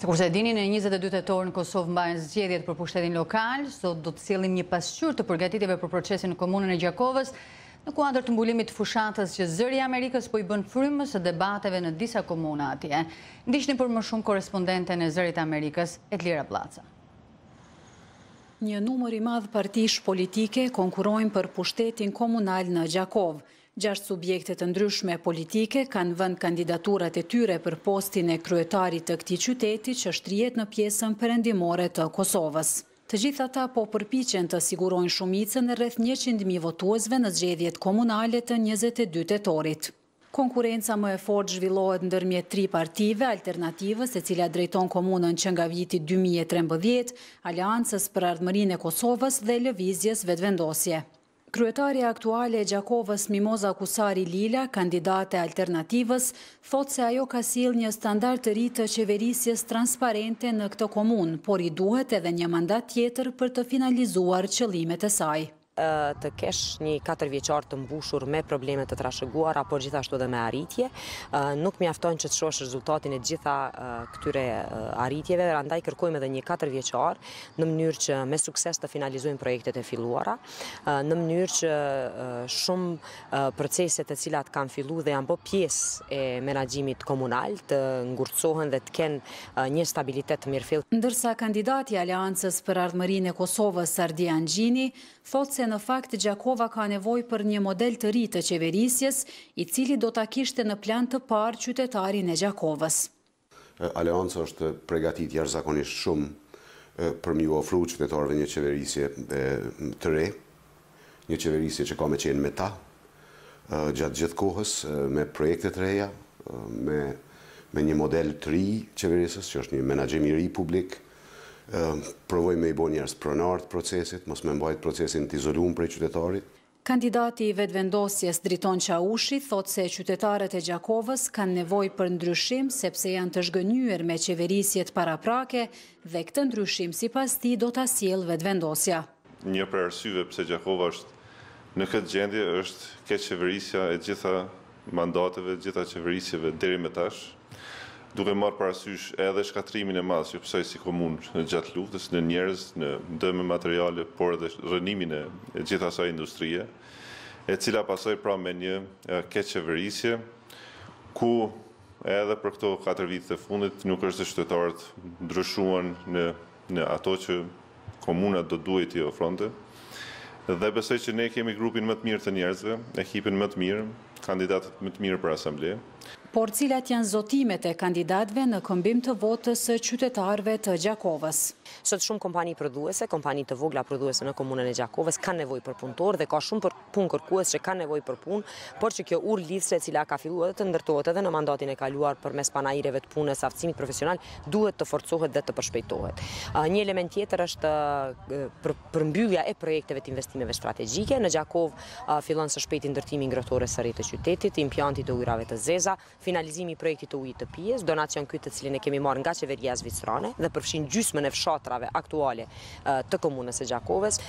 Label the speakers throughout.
Speaker 1: Sikurse e dini, në njëzet e dy tetor në Kosovë mbahen zgjedhjet për pushtetin lokal. Sot do të sjellim një pasqyrë të përgatitjeve për procesin në Komunën e Gjakovës, në kuadër të mbulimit të fushatës që Zëri i Amerikës po i bën frymës së debateve në disa komuna atje. Ndiqni për më shumë korrespondenten e Zërit të Amerikës, Edlira Bllaca.
Speaker 2: Një numër i madh partish politike konkurojnë për pushtetin komunal në Gjakovë. Gjashtë subjekte të ndryshme politike kanë vënë kandidaturat e tyre për postin e kryetarit të këtij qyteti që shtrihet në pjesën perëndimore të Kosovës. Të gjithë ata po përpiqen të sigurojnë shumicën e rreth njëqind mijë votuesve në zgjedhjet komunale të njëzet e dy tetorit. Konkurrenca më e fortë zhvillohet ndërmjet tri partive, Alternativës, e cila drejton komunën që nga viti dy mijë e trembëdhjetë, Aleancës për Ardhmërinë e Kosovës dhe Lëvizjes Vetëvendosje. Kryetarja aktuale e Gjakovës, Mimoza Kusari Lila, kandidate e Alternativës, thotë se ajo ka sjellë një standard të ri të qeverisjes transparente në këtë komunë, por i duhet edhe një mandat tjetër për të finalizuar qëllimet e saj.
Speaker 3: të kesh një katërvjeçar të mbushur me probleme të trashëguara, por gjithashtu dhe me arritje. Nuk mjafton që të shohësh rezultatin e të gjitha këtyre arritjeve, prandaj kërkojmë edhe një katërvjeçar, në mënyrë që me sukses të finalizojmë projektet e filluara. në mënyrë që shumë procese të cilat kanë fillu dhe janë bo pjesë e menaxhimit komunal të ngurtësohen dhe të kenë një stabilitet të mirëfilltë.
Speaker 2: Ndërsa kandidati i Aleancës për Ardhmërinë e Kosovës, Ardian Gjini, thotë se në fakt Gjakova ka nevojë për një model të ri të qeverisjes, i cili do ta kishte në plan të parë qytetarin e Gjakovës.
Speaker 4: Aleanca është pregatit jashtëzakonisht shumë për m'iu ofru qytetarëve një qeverisje të re, një qeverisje që ka me qenë me ta gjatë gjithë kohës, me projekte të reja, me një model të ri qeverisës, që është një menaxhim i ri publik. Provojmë me i bo njerëz pronarë të procesit, mos me mbajt procesin t'izolum prej qytetarit.
Speaker 2: Kandidati i Vetëvendosjes, Driton Çaushi, thotë se qytetarët e Gjakovës kanë nevojë për ndryshim sepse janë të zhgënjyer me qeverisjet paraprake dhe këtë ndryshim sipas tij do ta sjellë Vetëvendosja.
Speaker 5: Një prej arsyeve pse Gjakova është në këtë gjendje është keqqeverisja e gjitha mandateve, gjitha qeverisjeve deri me tash, duke marrë parasysh edhe shkatrrimin e madh që pësoi si komunë gjatë luftës, në njerëz, në dëme materiale, por edhe rrënimin e gjithë asaj industrie, e cila pasoi pra me një keqqeverisje, ku edhe për këto katër vitet e fundit nuk është se qytetarët ndryshuan në në ato që komuna do duhej t'i ofronte dhe besoj që ne kemi grupin më të mirë të njerëzve, ekipin më të mirë, kandidatët më të mirë për asamble.
Speaker 2: Por cilat janë zotimet e kandidatëve në këmbim të votës së qytetarëve të Gjakovës?
Speaker 3: Sot shumë kompani prodhuese, kompani të vogla prodhuese në komunën e Gjakovës kanë nevojë për punëtorë dhe ka shumë për. punëkërkues që kanë nevojë për punë, por që kjo urë lidhëse e cila ka filluar dhe të ndërtohet edhe në mandatin e kaluar përmes panaireve të punës, aftësimit profesional, duhet të forcohet dhe të përshpejtohet. Një element tjetër është përmbyllja e projekteve të investimeve strategjike. Në Gjakovë fillon së shpejti ndërtimi i ngrohtores së re të qytetit, impiantit të ujërave të zeza, Finalizimi i projektit të ujit të pijes, donacion ky të cilin e kemi marrë nga qeveria zvicrane dhe përfshin gjysmën e fshatrave aktuale të komunës së Gjakovës.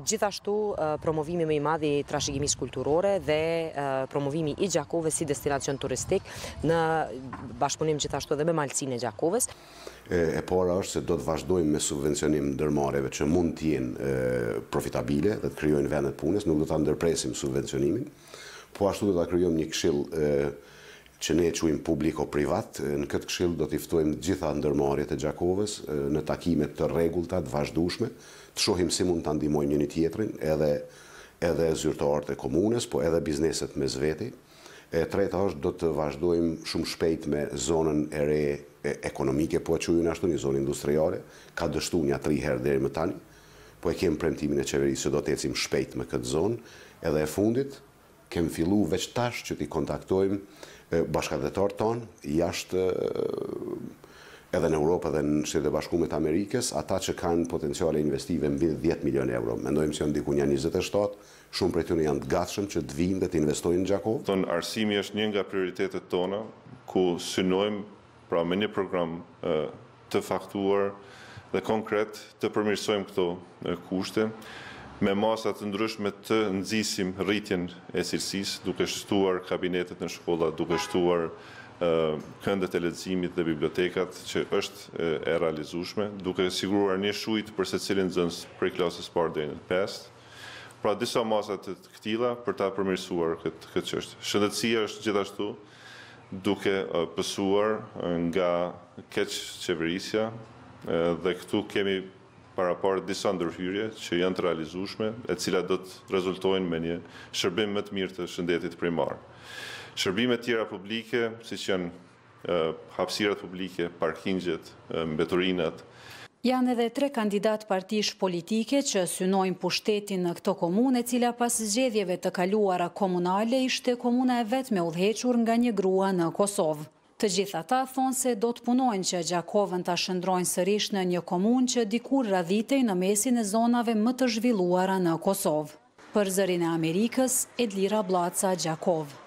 Speaker 3: Gjithashtu promovimi më i madh i trashëgimisë kulturore dhe promovimi i Gjakovës si destinacion turistik në bashkëpunim gjithashtu edhe me Malësinë e Gjakovës.
Speaker 4: E para është se do të vazhdojmë me subvencionim të ndërmarrjeve që mund të jenë profitabile dhe të krijojnë vende të punës, nuk do ta ndërpresim subvencionimin. Po ashtu do ta krijojmë një këshill që ne e quajmë publiko-privat. Në këtë këshill do t'i ftojmë të gjitha ndërmarrjet e Gjakovës në takime të rregullta, të vazhdueshme, të shohim si mund ta ndihmojmë njëri-tjetrin, edhe edhe zyrtarët e komunës, po edhe bizneset mes veti. E treta është do të vazhdojmë shumë shpejt me zonën e re ekonomike, po e quajmë ashtu, një zonë industriale, ka dështuar nja tri herë deri më tani. Po e kem premtimin e qeverisë që do të ecim shpejt me këtë zonë. Edhe e fundit, kem fillu veç tash që t'i kontaktojmë bashkatdhetarët tanë jashtë edhe në Europë edhe në Shtetet e Bashkuara të Amerikës, ata që kanë potenciale investive mbi dhjetë milionë euro. Mendojmë se janë diku nja njëzet e shtatë, shumë prej tyre janë të gatshëm që të vijnë dhe të investojnë në Gjakovë.
Speaker 5: Thonë arsimi është një nga prioritetet tona, ku synojmë Pra me një program të faktuar dhe konkret të përmirësojmë këto kushte, me masa të ndryshme të nxisim rritjen e cilësisë, duke shtuar kabinetet në shkolla, duke shtuar këndet e leximit dhe bibliotekat, që është e realizueshme, duke siguruar një shujt për secilin nxënës prej klasës parë deri në të pestë. Pra disa masa të këtilla për ta përmirësuar këtë çështje. Shëndetësia është gjithashtu. duke pësuar nga keqqeverisja dhe këtu kemi paraparë disa ndërhyrje që janë të realizueshme e cilat do të rezultojnë me një shërbim më të mirë të shëndetit primar. Shërbimet tjera publike, siç janë hapësirat publike, parkingjet, mbeturinat,
Speaker 2: Janë edhe tre kandidatë partish politike që synojnë pushtetin në këtë komunë e cila pas zgjedhjeve të kaluara komunale ishte komuna e vetme e udhëhequr nga një grua në Kosovë. Të gjithë ata thonë se do të punojnë që Gjakovën ta shndërrojnë sërish në një komunë që dikur radhitej në mesin e zonave më të zhvilluara në Kosovë. Për Zërin e Amerikës, Edlira Bllaca, Gjakovë.